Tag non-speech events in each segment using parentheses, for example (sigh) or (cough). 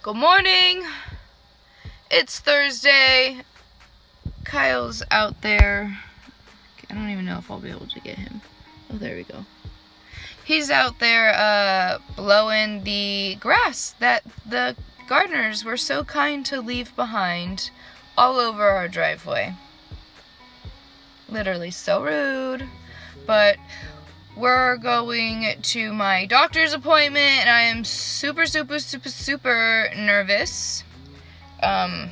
Good morning. It's Thursday. Kyle's out there. I don't even know if I'll be able to get him. Oh, there we go. He's out there uh, blowing the grass that the gardeners were so kind to leave behind all over our driveway. Literally so rude. But we're going to my doctor's appointment and I am super, super, super, super nervous. Um,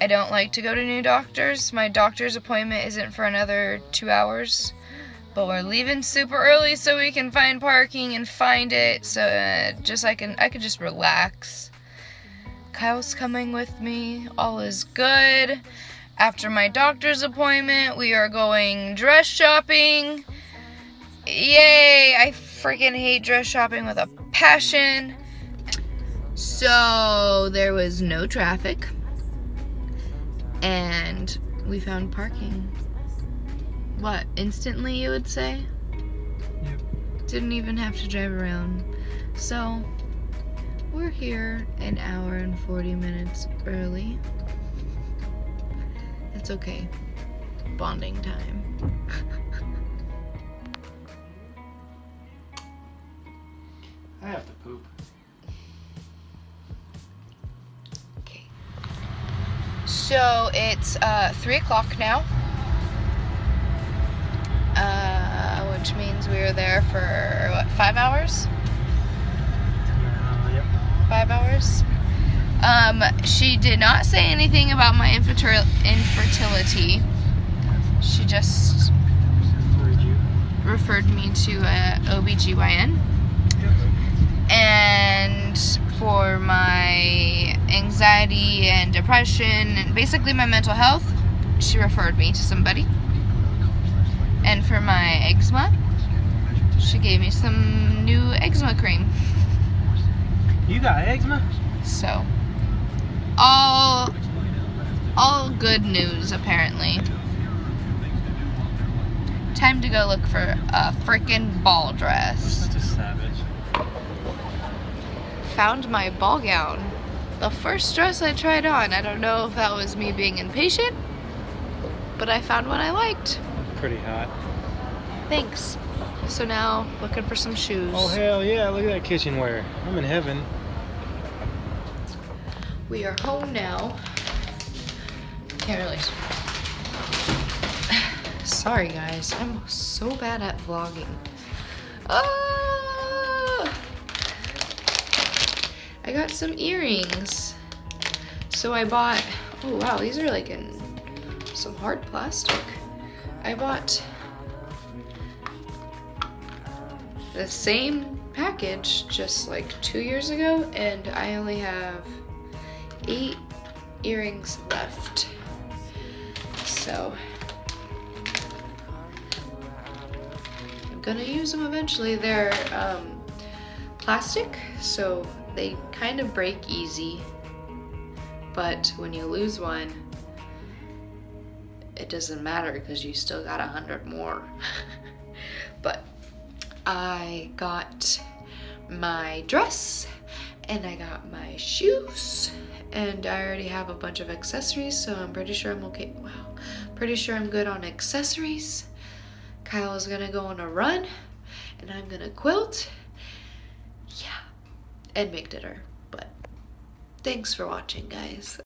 I don't like to go to new doctors. My doctor's appointment isn't for another two hours. But we're leaving super early so we can find parking and find it. So uh, just I can I can just relax. Kyle's coming with me. All is good. After my doctor's appointment, we are going dress shopping. Yay! I freaking hate dress shopping with a passion. So there was no traffic. And we found parking. What, instantly you would say? Yep. Didn't even have to drive around. So, we're here an hour and 40 minutes early. It's okay. Bonding time. So it's uh, three o'clock now, uh, which means we were there for what five hours? Uh, yep. Five hours. Um, she did not say anything about my infertil- infertility. She just Referred referred me to a OBGYN. and for my anxiety and depression and basically my mental health, she referred me to somebody. And for my eczema, she gave me some new eczema cream. You got eczema? So, all all good news apparently. Time to go look for a freaking ball dress. Such a savage. found my ball gown. The first dress I tried on. I don't know if that was me being impatient, but I found one I liked. Pretty hot. Thanks. So now, looking for some shoes. Oh hell yeah! Look at that kitchenware. I'm in heaven. We are home now. Can't really. (sighs) Sorry, guys. I'm so bad at vlogging. Ah! I got some earrings. So I bought. Oh wow, these are like in some hard plastic. I bought the same package just like two years ago, and I only have eight earrings left. So I'm gonna use them eventually. They're um, plastic, so they kind of break easy. But when you lose one, it doesn't matter because you still got a hundred more. (laughs) but I got my dress and I got my shoes and I already have a bunch of accessories so I'm pretty sure I'm okay wow pretty sure I'm good on accessories Kyle is gonna go on a run and I'm gonna quilt yeah and make dinner. But thanks for watching guys